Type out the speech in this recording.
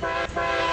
Bye.